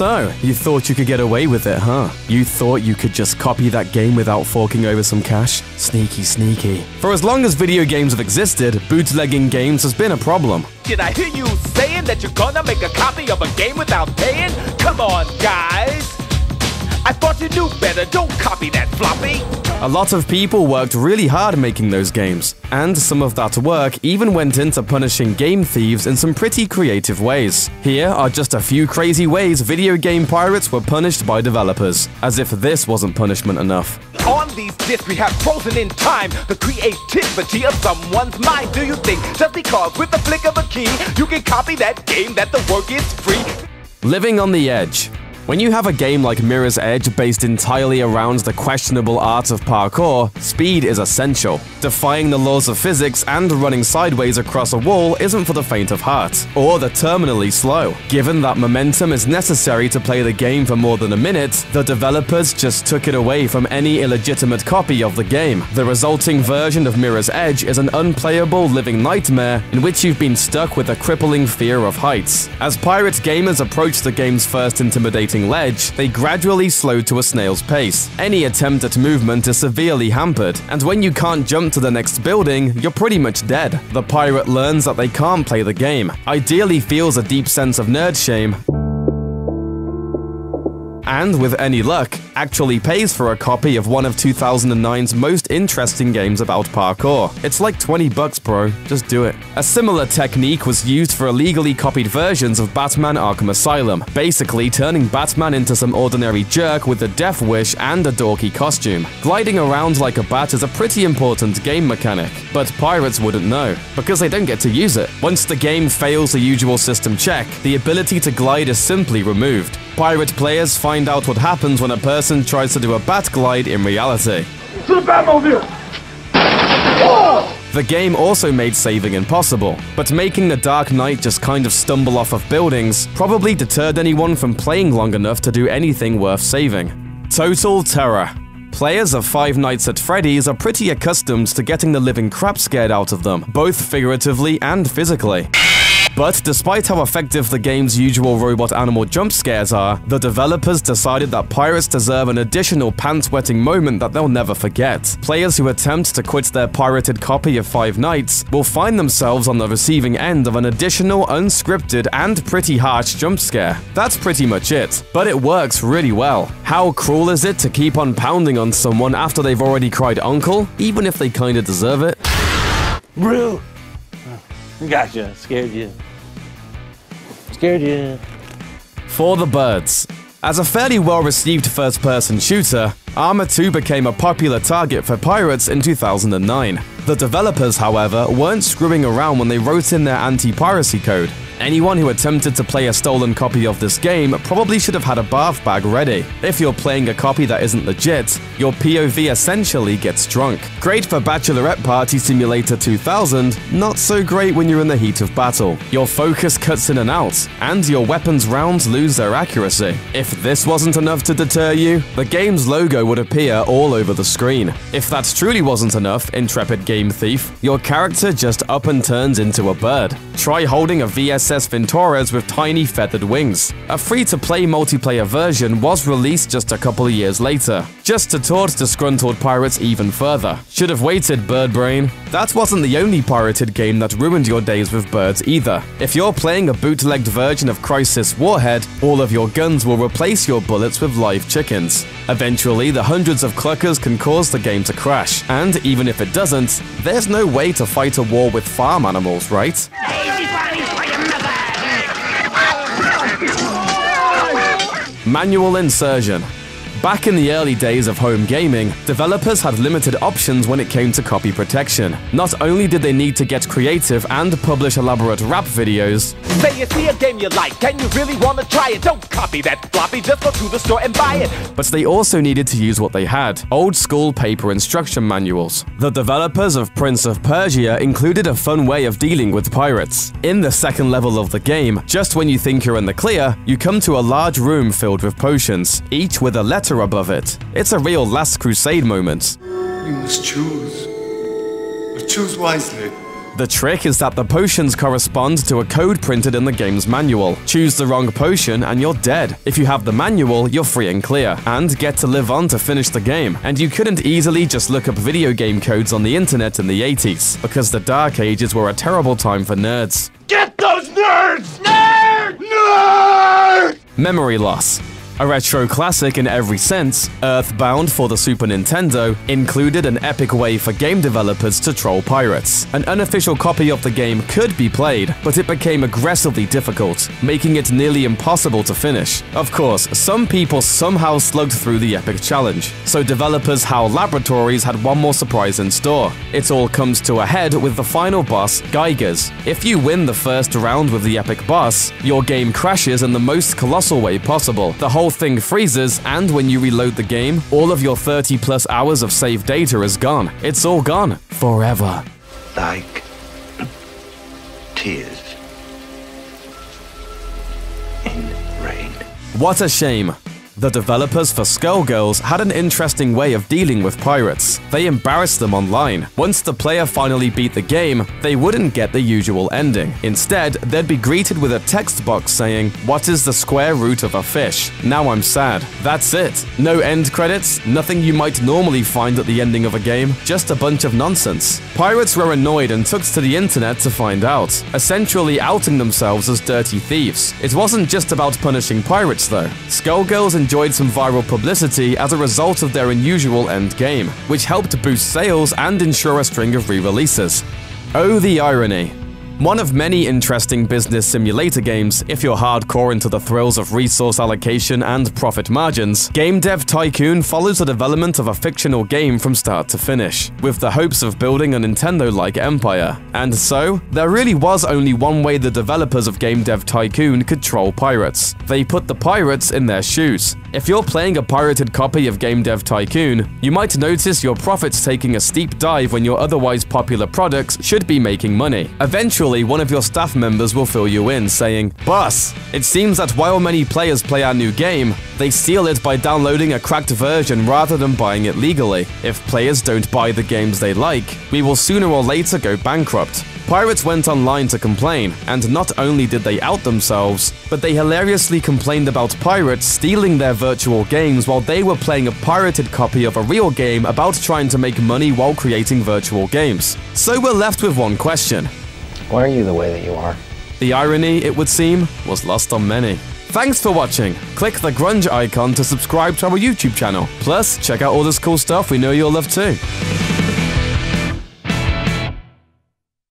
So, you thought you could get away with it, huh? You thought you could just copy that game without forking over some cash? Sneaky, sneaky. For as long as video games have existed, bootlegging games has been a problem. Did I hear you saying that you're gonna make a copy of a game without paying? Come on, guys! I thought you knew better, don't copy that floppy! A lot of people worked really hard making those games, and some of that work even went into punishing game thieves in some pretty creative ways. Here are just a few crazy ways video game pirates were punished by developers, as if this wasn't punishment enough. On these discs we have frozen in time the creativity of someone's mind. Do you think just because with the flick of a key you can copy that game that the work is free? Living on the edge. When you have a game like Mirror's Edge based entirely around the questionable art of parkour, speed is essential. Defying the laws of physics and running sideways across a wall isn't for the faint of heart, or the terminally slow. Given that momentum is necessary to play the game for more than a minute, the developers just took it away from any illegitimate copy of the game. The resulting version of Mirror's Edge is an unplayable living nightmare in which you've been stuck with a crippling fear of heights. As pirate gamers approach the game's first intimidating ledge, they gradually slow to a snail's pace. Any attempt at movement is severely hampered, and when you can't jump to the next building, you're pretty much dead. The pirate learns that they can't play the game, ideally feels a deep sense of nerd shame, and with any luck, actually pays for a copy of one of 2009's most interesting games about parkour. It's like 20 bucks, bro. Just do it. A similar technique was used for illegally copied versions of Batman Arkham Asylum, basically turning Batman into some ordinary jerk with a death wish and a dorky costume. Gliding around like a bat is a pretty important game mechanic, but pirates wouldn't know, because they don't get to use it. Once the game fails the usual system check, the ability to glide is simply removed. Pirate players find out what happens when a person tries to do a bat glide in reality. To the Batmobile! The game also made saving impossible, but making the Dark Knight just kind of stumble off of buildings probably deterred anyone from playing long enough to do anything worth saving. Total Terror Players of Five Nights at Freddy's are pretty accustomed to getting the living crap scared out of them, both figuratively and physically. But despite how effective the game's usual robot animal jump scares are, the developers decided that pirates deserve an additional pants-wetting moment that they'll never forget. Players who attempt to quit their pirated copy of Five Nights will find themselves on the receiving end of an additional unscripted and pretty harsh jump scare. That's pretty much it, but it works really well. How cruel is it to keep on pounding on someone after they've already cried uncle, even if they kinda deserve it? Brew! Gotcha. Scared you. Scared you. For the Birds. As a fairly well-received first-person shooter, Arma 2 became a popular target for pirates in 2009. The developers, however, weren't screwing around when they wrote in their anti-piracy code. Anyone who attempted to play a stolen copy of this game probably should have had a bath bag ready. If you're playing a copy that isn't legit, your POV essentially gets drunk. Great for Bachelorette Party Simulator 2000, not so great when you're in the heat of battle. Your focus cuts in and out, and your weapons rounds lose their accuracy. If this wasn't enough to deter you, the game's logo would appear all over the screen. If that truly wasn't enough, intrepid game thief, your character just up and turns into a bird. Try holding a Venturas with tiny feathered wings. A free-to-play multiplayer version was released just a couple of years later, just to taunt disgruntled pirates even further. Should have waited, bird brain. That wasn't the only pirated game that ruined your days with birds either. If you're playing a bootlegged version of Crysis Warhead, all of your guns will replace your bullets with live chickens. Eventually, the hundreds of cluckers can cause the game to crash, and even if it doesn't, there's no way to fight a war with farm animals, right? Manual insertion. Back in the early days of home gaming, developers had limited options when it came to copy protection. Not only did they need to get creative and publish elaborate rap videos, Say you see a game you like and you really wanna try it. Don't copy that floppy, just go to the store and buy it. but they also needed to use what they had old school paper instruction manuals. The developers of Prince of Persia included a fun way of dealing with pirates. In the second level of the game, just when you think you're in the clear, you come to a large room filled with potions, each with a letter above it. It's a real Last Crusade moment. You must choose. But choose wisely. The trick is that the potions correspond to a code printed in the game's manual. Choose the wrong potion and you're dead. If you have the manual, you're free and clear, and get to live on to finish the game. And you couldn't easily just look up video game codes on the internet in the 80s, because the Dark Ages were a terrible time for nerds. Get those nerds! Nerd! Nerd! Memory loss. A retro classic in every sense, Earthbound for the Super Nintendo included an epic way for game developers to troll pirates. An unofficial copy of the game could be played, but it became aggressively difficult, making it nearly impossible to finish. Of course, some people somehow slugged through the epic challenge, so developers HAL Laboratories had one more surprise in store. It all comes to a head with the final boss, Giygas. If you win the first round with the epic boss, your game crashes in the most colossal way possible. The whole thing freezes, and when you reload the game, all of your 30 plus hours of saved data is gone. It's all gone. Forever. like tears in rain. What a shame. The developers for Skullgirls had an interesting way of dealing with pirates. They embarrassed them online. Once the player finally beat the game, they wouldn't get the usual ending. Instead, they'd be greeted with a text box saying, What is the square root of a fish? Now I'm sad. That's it. No end credits, nothing you might normally find at the ending of a game, just a bunch of nonsense. Pirates were annoyed and took to the internet to find out, essentially outing themselves as dirty thieves. It wasn't just about punishing pirates though. Skullgirls enjoyed some viral publicity as a result of their unusual end game, which helped boost sales and ensure a string of re-releases. Oh, the irony. One of many interesting business simulator games, if you're hardcore into the thrills of resource allocation and profit margins, Game Dev Tycoon follows the development of a fictional game from start to finish, with the hopes of building a Nintendo-like empire. And so, there really was only one way the developers of Game Dev Tycoon could troll pirates. They put the pirates in their shoes. If you're playing a pirated copy of Game Dev Tycoon, you might notice your profits taking a steep dive when your otherwise popular products should be making money. Eventually, one of your staff members will fill you in, saying, Boss, it seems that while many players play our new game, they steal it by downloading a cracked version rather than buying it legally. If players don't buy the games they like, we will sooner or later go bankrupt. Pirates went online to complain, and not only did they out themselves, but they hilariously complained about pirates stealing their virtual games while they were playing a pirated copy of a real game about trying to make money while creating virtual games. So we're left with one question. Why are you the way that you are? The irony, it would seem, was lost on many. Thanks for watching. Click the grunge icon to subscribe to our YouTube channel. Plus, check out all this cool stuff we know you'll love too.